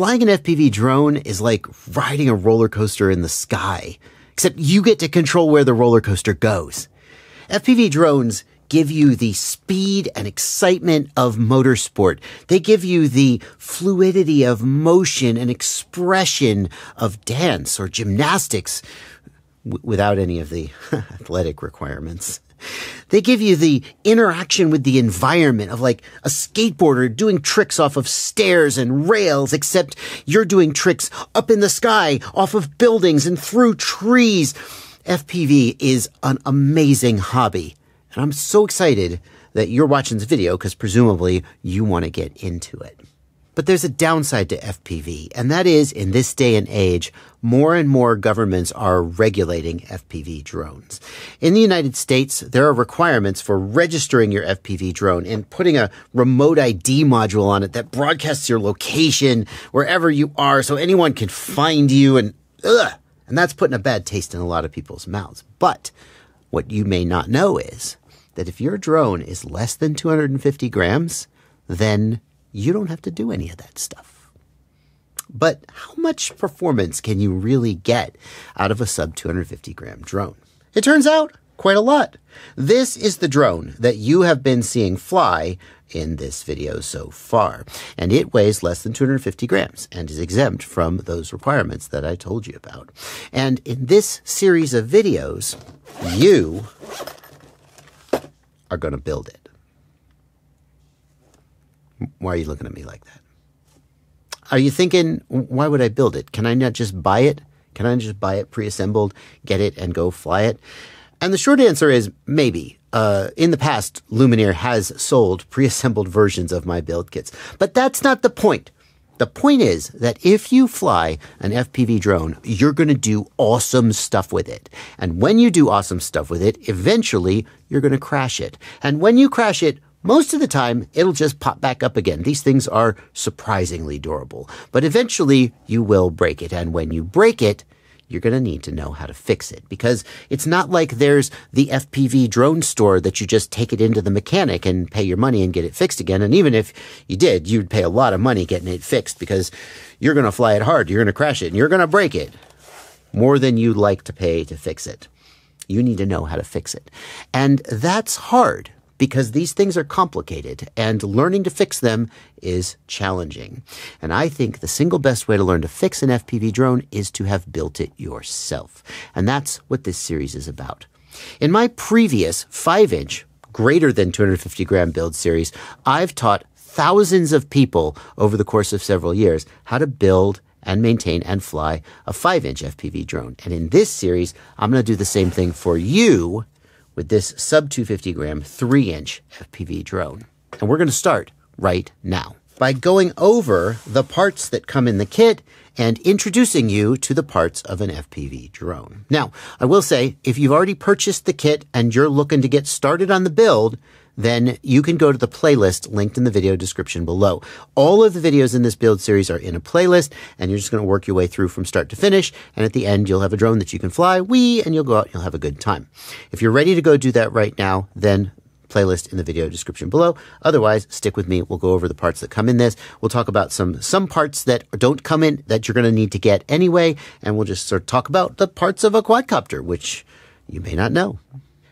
flying an FPV drone is like riding a roller coaster in the sky, except you get to control where the roller coaster goes. FPV drones give you the speed and excitement of motorsport. They give you the fluidity of motion and expression of dance or gymnastics without any of the athletic requirements. They give you the interaction with the environment of like a skateboarder doing tricks off of stairs and rails, except you're doing tricks up in the sky, off of buildings and through trees. FPV is an amazing hobby. And I'm so excited that you're watching this video because presumably you want to get into it. But there's a downside to FPV, and that is in this day and age, more and more governments are regulating FPV drones. In the United States, there are requirements for registering your FPV drone and putting a remote ID module on it that broadcasts your location wherever you are so anyone can find you and ugh, and that's putting a bad taste in a lot of people's mouths. But what you may not know is that if your drone is less than 250 grams, then you don't have to do any of that stuff. But how much performance can you really get out of a sub 250 gram drone? It turns out quite a lot. This is the drone that you have been seeing fly in this video so far. And it weighs less than 250 grams and is exempt from those requirements that I told you about. And in this series of videos, you are going to build it. Why are you looking at me like that? Are you thinking, why would I build it? Can I not just buy it? Can I just buy it pre-assembled, get it, and go fly it? And the short answer is maybe. Uh, in the past, Lumenier has sold pre-assembled versions of my build kits, but that's not the point. The point is that if you fly an FPV drone, you're going to do awesome stuff with it. And when you do awesome stuff with it, eventually you're going to crash it. And when you crash it, most of the time, it'll just pop back up again. These things are surprisingly durable. But eventually, you will break it. And when you break it, you're going to need to know how to fix it because it's not like there's the FPV drone store that you just take it into the mechanic and pay your money and get it fixed again. And even if you did, you'd pay a lot of money getting it fixed because you're going to fly it hard. You're going to crash it and you're going to break it more than you'd like to pay to fix it. You need to know how to fix it. And that's hard because these things are complicated and learning to fix them is challenging. And I think the single best way to learn to fix an FPV drone is to have built it yourself. And that's what this series is about. In my previous 5 inch, greater than 250 gram build series, I've taught thousands of people over the course of several years how to build and maintain and fly a 5 inch FPV drone. And in this series, I'm going to do the same thing for you with this sub 250 gram 3 inch FPV drone. And we're going to start right now by going over the parts that come in the kit and introducing you to the parts of an FPV drone. Now, I will say, if you've already purchased the kit and you're looking to get started on the build, then you can go to the playlist linked in the video description below. All of the videos in this build series are in a playlist, and you're just going to work your way through from start to finish. And at the end, you'll have a drone that you can fly, wee, and you'll go out and you'll have a good time. If you're ready to go do that right now, then playlist in the video description below. Otherwise, stick with me. We'll go over the parts that come in this. We'll talk about some some parts that don't come in that you're going to need to get anyway, and we'll just sort of talk about the parts of a quadcopter, which you may not know.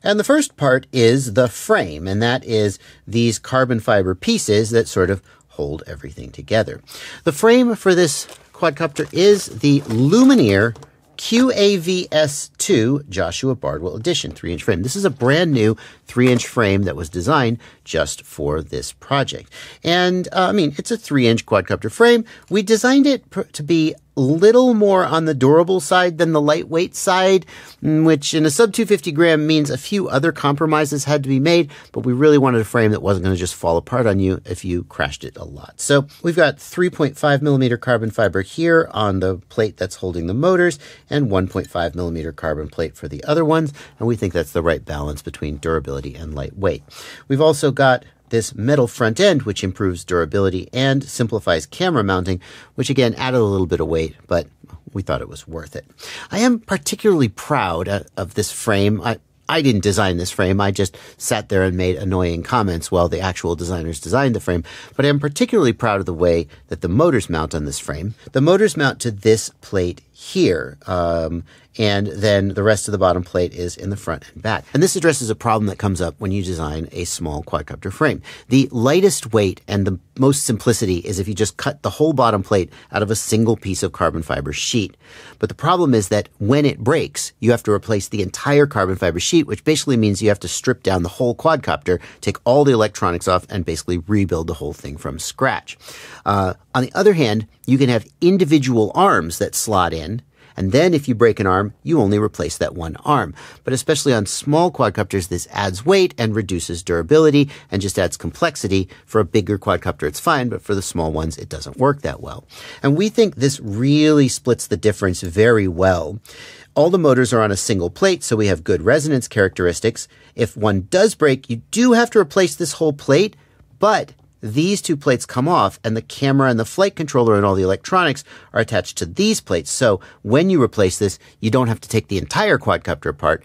And the first part is the frame, and that is these carbon fiber pieces that sort of hold everything together. The frame for this quadcopter is the Lumenier QAVS2 Joshua Bardwell Edition 3 inch frame. This is a brand new 3 inch frame that was designed just for this project. And uh, I mean, it's a 3 inch quadcopter frame. We designed it to be a little more on the durable side than the lightweight side, mm, which in a sub 250 gram means a few other compromises had to be made, but we really wanted a frame that wasn't going to just fall apart on you if you crashed it a lot. So we've got 3.5 millimeter carbon fiber here on the plate that's holding the motors and 1.5 millimeter carbon plate for the other ones, and we think that's the right balance between durability and lightweight. We've also got this metal front end, which improves durability and simplifies camera mounting, which again added a little bit of weight, but we thought it was worth it. I am particularly proud of this frame. I, I didn't design this frame. I just sat there and made annoying comments while the actual designers designed the frame. But I'm particularly proud of the way that the motors mount on this frame. The motors mount to this plate here. Um, and then the rest of the bottom plate is in the front and back. And this addresses a problem that comes up when you design a small quadcopter frame. The lightest weight and the most simplicity is if you just cut the whole bottom plate out of a single piece of carbon fiber sheet. But the problem is that when it breaks, you have to replace the entire carbon fiber sheet, which basically means you have to strip down the whole quadcopter, take all the electronics off, and basically rebuild the whole thing from scratch. Uh, on the other hand, you can have individual arms that slot in and then if you break an arm, you only replace that one arm. But especially on small quadcopters, this adds weight and reduces durability and just adds complexity. For a bigger quadcopter, it's fine, but for the small ones, it doesn't work that well. And we think this really splits the difference very well. All the motors are on a single plate, so we have good resonance characteristics. If one does break, you do have to replace this whole plate, but these two plates come off and the camera and the flight controller and all the electronics are attached to these plates. So when you replace this, you don't have to take the entire quadcopter apart.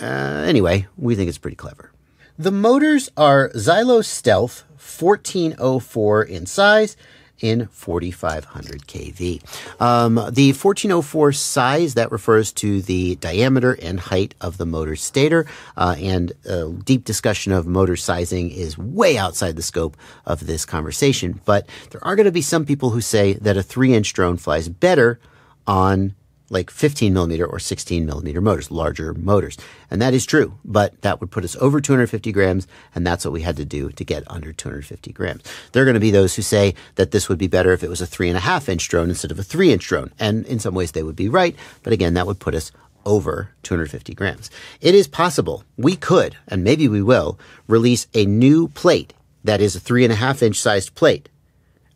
Uh, anyway, we think it's pretty clever. The motors are Xilo Stealth 1404 in size in 4500 kV. Um, the 1404 size, that refers to the diameter and height of the motor stator, uh, and a deep discussion of motor sizing is way outside the scope of this conversation. But there are going to be some people who say that a three inch drone flies better on like 15 millimeter or 16 millimeter motors, larger motors. And that is true, but that would put us over 250 grams, and that's what we had to do to get under 250 grams. There are going to be those who say that this would be better if it was a three and a half inch drone instead of a three inch drone. And in some ways they would be right, but again, that would put us over 250 grams. It is possible we could, and maybe we will, release a new plate that is a three and a half inch sized plate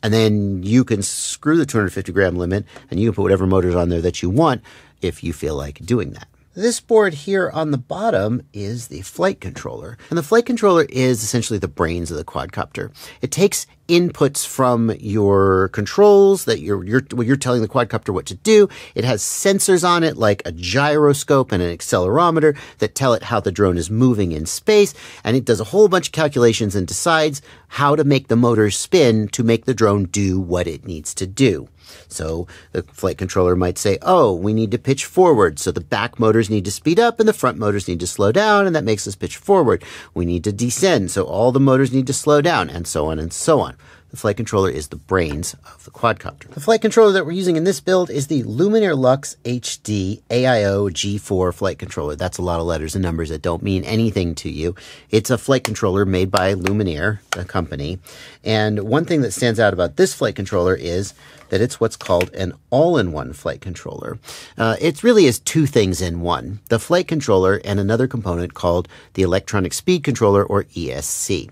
and then you can screw the 250 gram limit and you can put whatever motors on there that you want if you feel like doing that. This board here on the bottom is the flight controller. And the flight controller is essentially the brains of the quadcopter. It takes inputs from your controls that you're, you're, you're telling the quadcopter what to do. It has sensors on it like a gyroscope and an accelerometer that tell it how the drone is moving in space. And it does a whole bunch of calculations and decides how to make the motor spin to make the drone do what it needs to do. So the flight controller might say, oh, we need to pitch forward. So the back motors need to speed up and the front motors need to slow down. And that makes us pitch forward. We need to descend. So all the motors need to slow down and so on and so on. The flight controller is the brains of the quadcopter. The flight controller that we're using in this build is the Lumenier Lux HD AIO G4 flight controller. That's a lot of letters and numbers that don't mean anything to you. It's a flight controller made by Lumenier, the company. And one thing that stands out about this flight controller is that it's what's called an all-in-one flight controller. Uh, it really is two things in one, the flight controller and another component called the electronic speed controller or ESC.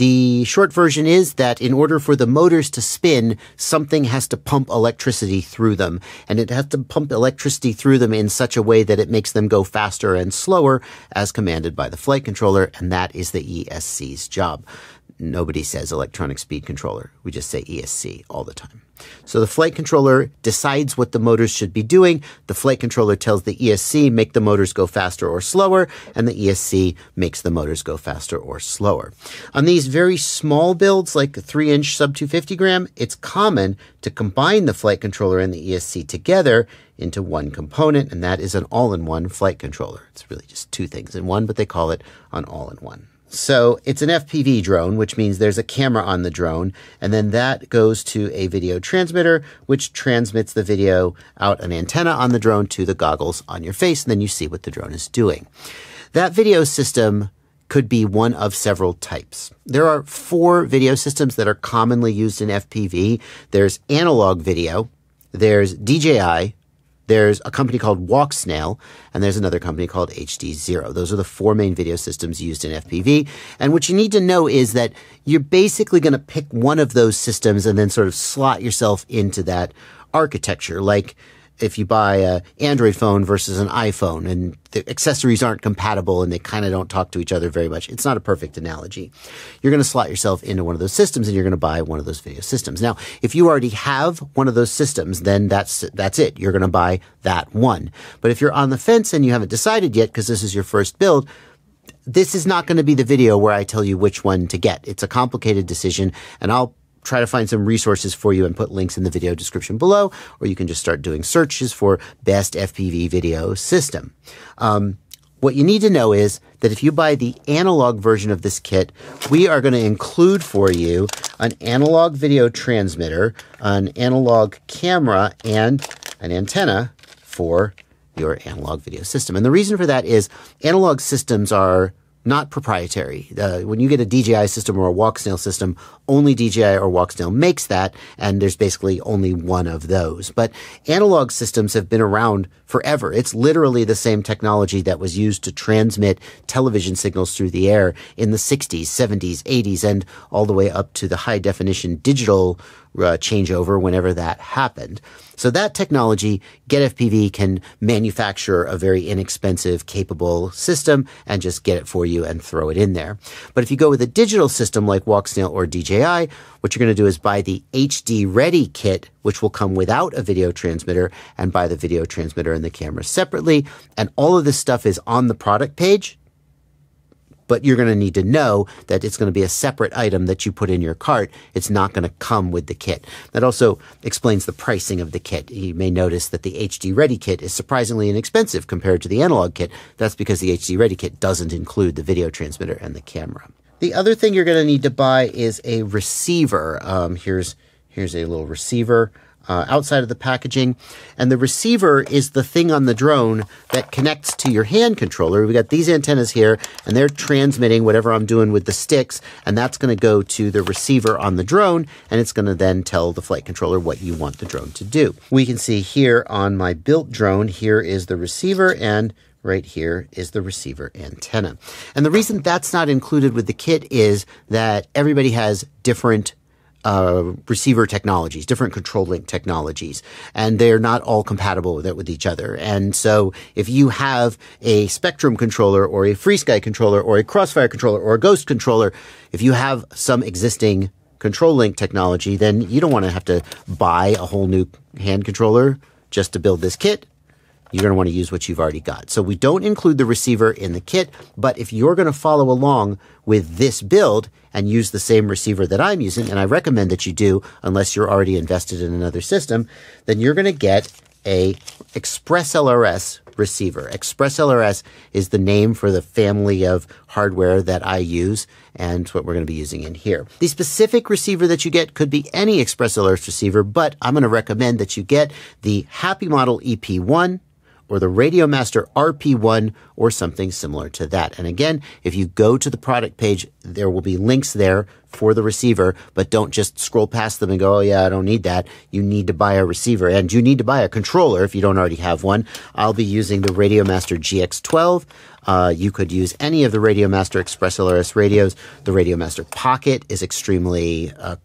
The short version is that in order for the motors to spin, something has to pump electricity through them. And it has to pump electricity through them in such a way that it makes them go faster and slower as commanded by the flight controller. And that is the ESC's job. Nobody says electronic speed controller. We just say ESC all the time. So the flight controller decides what the motors should be doing. The flight controller tells the ESC make the motors go faster or slower, and the ESC makes the motors go faster or slower. On these very small builds, like a 3 inch sub 250 gram, it's common to combine the flight controller and the ESC together into one component, and that is an all in one flight controller. It's really just two things in one, but they call it an all in one. So it's an FPV drone, which means there's a camera on the drone, and then that goes to a video transmitter, which transmits the video out an antenna on the drone to the goggles on your face, and then you see what the drone is doing. That video system could be one of several types. There are four video systems that are commonly used in FPV. There's analog video, there's DJI, there's a company called WalkSnail, and there's another company called HD Zero. Those are the four main video systems used in FPV. And what you need to know is that you're basically going to pick one of those systems and then sort of slot yourself into that architecture. Like, if you buy a Android phone versus an iPhone and the accessories aren't compatible and they kind of don't talk to each other very much. It's not a perfect analogy. You're going to slot yourself into one of those systems and you're going to buy one of those video systems. Now, if you already have one of those systems, then that's, that's it. You're going to buy that one. But if you're on the fence and you haven't decided yet because this is your first build, this is not going to be the video where I tell you which one to get. It's a complicated decision and I'll try to find some resources for you and put links in the video description below, or you can just start doing searches for best FPV video system. Um, what you need to know is that if you buy the analog version of this kit, we are going to include for you an analog video transmitter, an analog camera, and an antenna for your analog video system. And the reason for that is analog systems are not proprietary. Uh, when you get a DJI system or a Walksnail system, only DJI or Walksnail makes that, and there's basically only one of those. But analog systems have been around forever. It's literally the same technology that was used to transmit television signals through the air in the 60s, 70s, 80s, and all the way up to the high definition digital uh, changeover whenever that happened. So that technology, GetFPV can manufacture a very inexpensive, capable system and just get it for you and throw it in there. But if you go with a digital system like Walksnail or DJI, what you're going to do is buy the HD Ready kit, which will come without a video transmitter and buy the video transmitter and the camera separately. And all of this stuff is on the product page but you're going to need to know that it's going to be a separate item that you put in your cart. It's not going to come with the kit. That also explains the pricing of the kit. You may notice that the HD Ready kit is surprisingly inexpensive compared to the analog kit. That's because the HD Ready kit doesn't include the video transmitter and the camera. The other thing you're going to need to buy is a receiver. Um, here's here's a little receiver uh, outside of the packaging. And the receiver is the thing on the drone that connects to your hand controller. We've got these antennas here, and they're transmitting whatever I'm doing with the sticks, and that's going to go to the receiver on the drone, and it's going to then tell the flight controller what you want the drone to do. We can see here on my built drone, here is the receiver, and right here is the receiver antenna. And the reason that's not included with the kit is that everybody has different uh, receiver technologies, different control link technologies, and they're not all compatible with, it, with each other. And so if you have a Spektrum controller or a FrSky controller or a Crossfire controller or a Ghost controller, if you have some existing control link technology, then you don't want to have to buy a whole new hand controller just to build this kit you're going to want to use what you've already got. So we don't include the receiver in the kit, but if you're going to follow along with this build and use the same receiver that I'm using, and I recommend that you do unless you're already invested in another system, then you're going to get a Express LRS receiver. Express LRS is the name for the family of hardware that I use and what we're going to be using in here. The specific receiver that you get could be any Express LRS receiver, but I'm going to recommend that you get the Happy Model EP1 or the Radiomaster RP1 or something similar to that. And again, if you go to the product page, there will be links there for the receiver, but don't just scroll past them and go, oh yeah, I don't need that. You need to buy a receiver and you need to buy a controller if you don't already have one. I'll be using the Radiomaster GX12. Uh, you could use any of the Radiomaster Express LRS radios. The Radiomaster Pocket is extremely uh,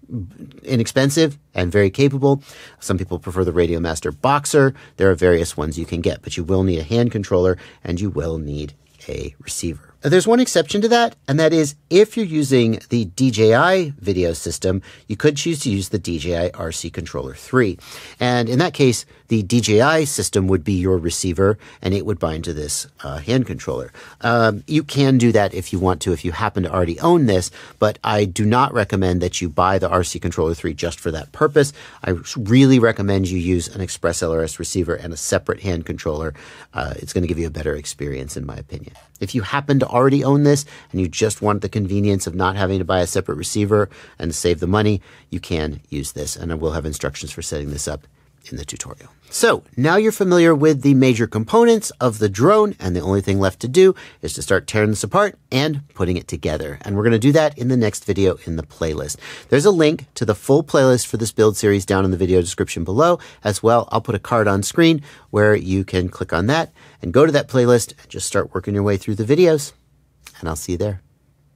inexpensive and very capable. Some people prefer the Radiomaster Boxer. There are various ones you can get, but you will need a hand controller and you will need a receiver. There's one exception to that, and that is if you're using the DJI video system, you could choose to use the DJI RC Controller 3. And in that case, the DJI system would be your receiver and it would bind to this uh, hand controller. Um, you can do that if you want to, if you happen to already own this, but I do not recommend that you buy the RC Controller 3 just for that purpose. I really recommend you use an Express LRS receiver and a separate hand controller. Uh, it's going to give you a better experience, in my opinion. If you happen to already own this and you just want the convenience of not having to buy a separate receiver and save the money, you can use this. And I will have instructions for setting this up in the tutorial. So now you're familiar with the major components of the drone and the only thing left to do is to start tearing this apart and putting it together. And we're going to do that in the next video in the playlist. There's a link to the full playlist for this build series down in the video description below. As well, I'll put a card on screen where you can click on that and go to that playlist and just start working your way through the videos. And I'll see you there.